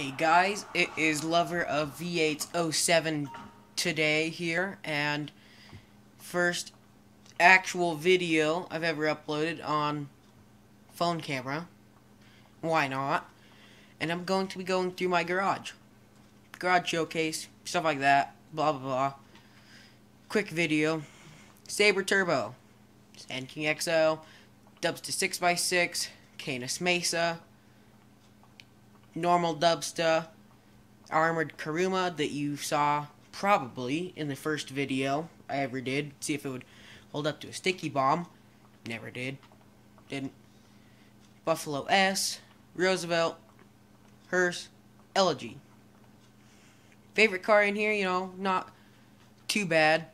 Hey guys, it is Lover of V8's 07 today here, and first actual video I've ever uploaded on phone camera. Why not? And I'm going to be going through my garage. Garage showcase, stuff like that, blah blah blah. Quick video. Sabre Turbo, Sand King XL, Dubsta 6x6, Canis Mesa, normal Dubsta, armored Kuruma that you saw probably in the first video I ever did. See if it would hold up to a sticky bomb. Never did. Didn't. Buffalo S, Roosevelt, Hearse, Elegy. Favorite car in here, you know, not too bad.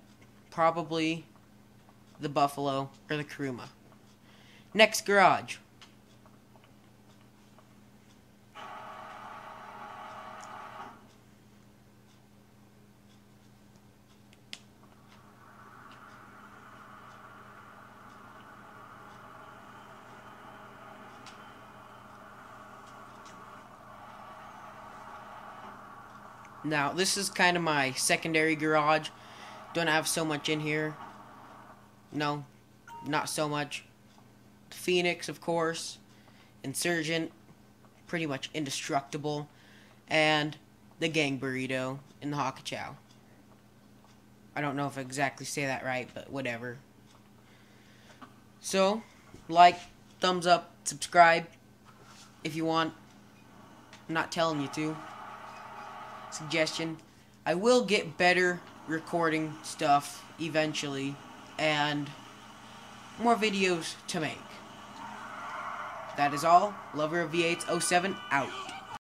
Probably the Buffalo or the Kuruma. Next garage. Now, this is kind of my secondary garage. Don't have so much in here. No, not so much. Phoenix, of course. Insurgent, pretty much indestructible. And the Gang Burrito in the Hakuchou. I don't know if I exactly say that right, but whatever. So, like, thumbs up, subscribe if you want. I'm not telling you to suggestion. I will get better recording stuff eventually and more videos to make. That is all. Lover of V8's 07 out.